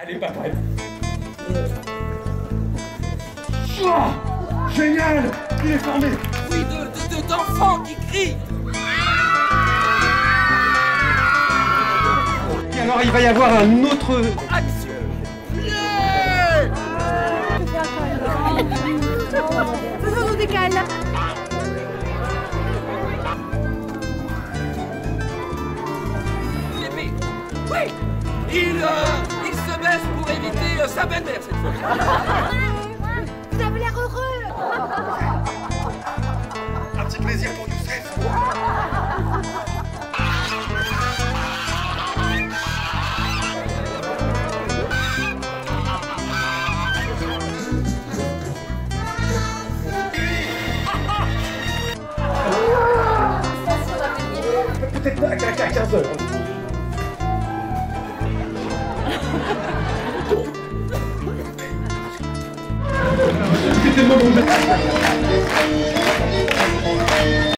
Elle est pas prête. Oh, génial. Il est formé Oui, de, de, de- d'enfants qui crient. Et alors il va y avoir un autre... Action. L'épée Oui il, euh, il se baisse pour éviter euh, sa belle-mère cette fois. Vous avez l'air heureux. Un petit plaisir pour Youssef Peut-être pas à 15 heures.